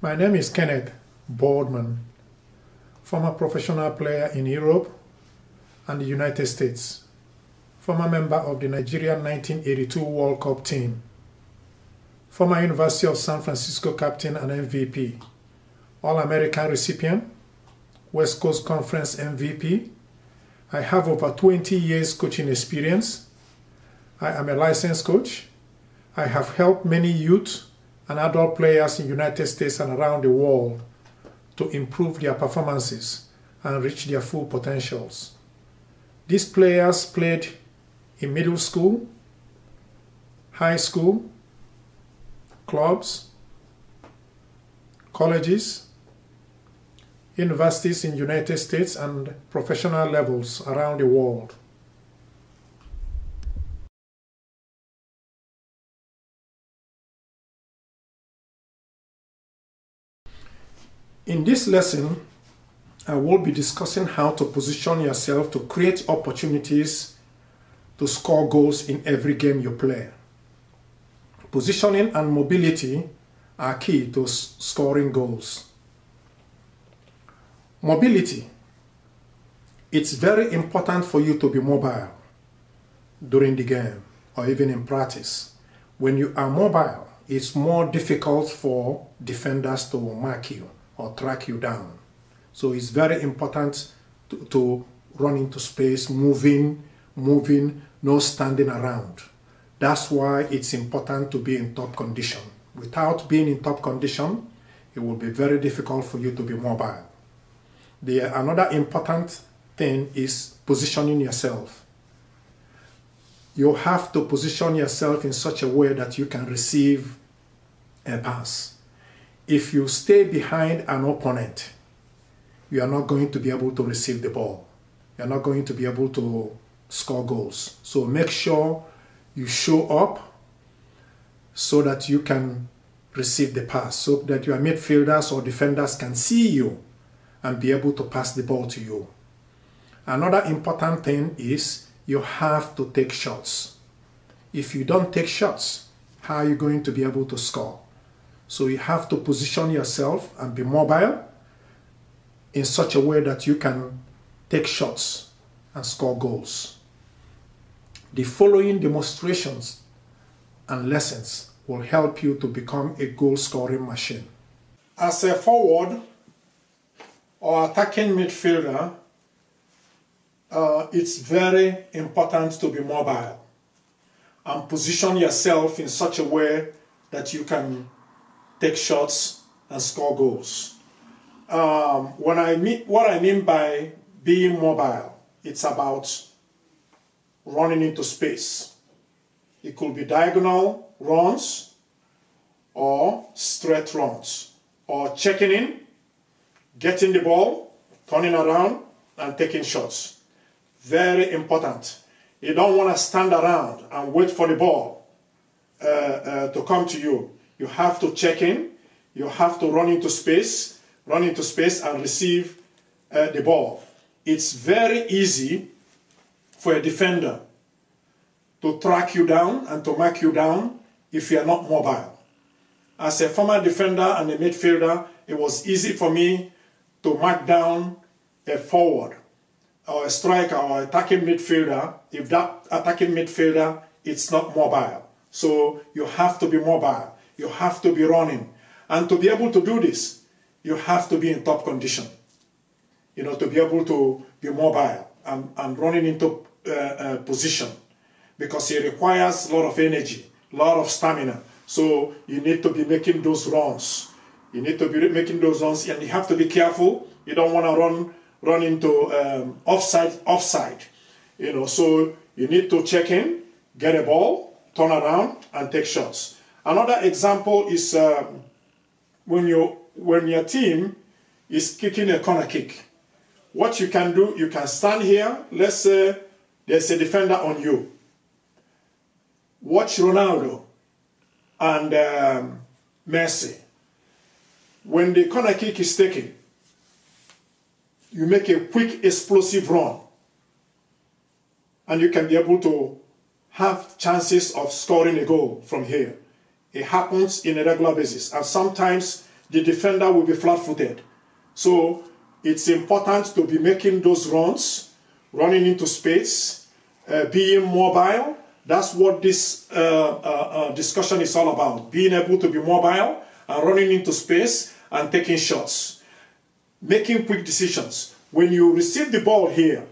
My name is Kenneth Boardman, former professional player in Europe and the United States, former member of the Nigerian 1982 World Cup team, former University of San Francisco captain and MVP, All-American recipient, West Coast Conference MVP. I have over 20 years coaching experience. I am a licensed coach. I have helped many youth and adult players in United States and around the world to improve their performances and reach their full potentials. These players played in middle school, high school, clubs, colleges, universities in United States and professional levels around the world. In this lesson, I will be discussing how to position yourself to create opportunities to score goals in every game you play. Positioning and mobility are key to scoring goals. Mobility. It's very important for you to be mobile during the game or even in practice. When you are mobile, it's more difficult for defenders to mark you or track you down. So it's very important to, to run into space, moving, moving, no standing around. That's why it's important to be in top condition. Without being in top condition, it will be very difficult for you to be mobile. The, another important thing is positioning yourself. You have to position yourself in such a way that you can receive a pass if you stay behind an opponent, you are not going to be able to receive the ball. You're not going to be able to score goals. So make sure you show up so that you can receive the pass, so that your midfielders or defenders can see you and be able to pass the ball to you. Another important thing is you have to take shots. If you don't take shots, how are you going to be able to score? So you have to position yourself and be mobile in such a way that you can take shots and score goals. The following demonstrations and lessons will help you to become a goal scoring machine. As a forward or attacking midfielder, uh, it's very important to be mobile and position yourself in such a way that you can take shots, and score goals. Um, when I mean, what I mean by being mobile, it's about running into space. It could be diagonal runs or straight runs or checking in, getting the ball, turning around and taking shots. Very important. You don't want to stand around and wait for the ball uh, uh, to come to you. You have to check in. You have to run into space, run into space and receive uh, the ball. It's very easy for a defender to track you down and to mark you down if you are not mobile. As a former defender and a midfielder, it was easy for me to mark down a forward or a striker or attacking midfielder if that attacking midfielder is not mobile. So you have to be mobile. You have to be running. And to be able to do this, you have to be in top condition. You know, to be able to be mobile and, and running into uh, uh, position because it requires a lot of energy, a lot of stamina. So you need to be making those runs. You need to be making those runs and you have to be careful. You don't want to run run into um, offside offside. You know, so you need to check in, get a ball, turn around and take shots. Another example is uh, when, you, when your team is kicking a corner kick. What you can do, you can stand here. Let's say there's a defender on you. Watch Ronaldo and um, Messi. When the corner kick is taken, you make a quick explosive run and you can be able to have chances of scoring a goal from here. It happens in a regular basis. And sometimes the defender will be flat-footed. So it's important to be making those runs, running into space, uh, being mobile. That's what this uh, uh, uh, discussion is all about. Being able to be mobile and running into space and taking shots. Making quick decisions. When you receive the ball here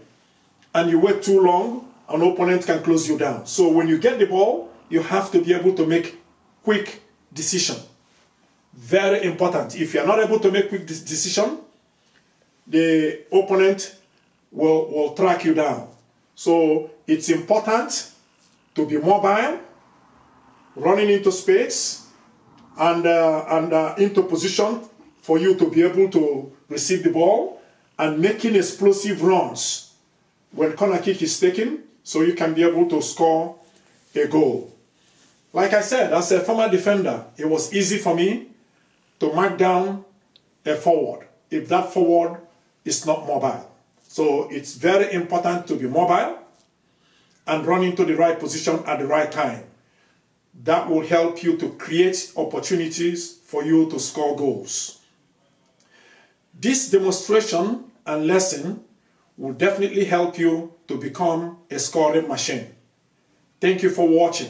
and you wait too long, an opponent can close you down. So when you get the ball, you have to be able to make quick decision. Very important. If you're not able to make quick decision, the opponent will, will track you down. So it's important to be mobile, running into space, and, uh, and uh, into position for you to be able to receive the ball and making explosive runs when corner kick is taken so you can be able to score a goal. Like I said, as a former defender, it was easy for me to mark down a forward if that forward is not mobile. So it's very important to be mobile and run into the right position at the right time. That will help you to create opportunities for you to score goals. This demonstration and lesson will definitely help you to become a scoring machine. Thank you for watching.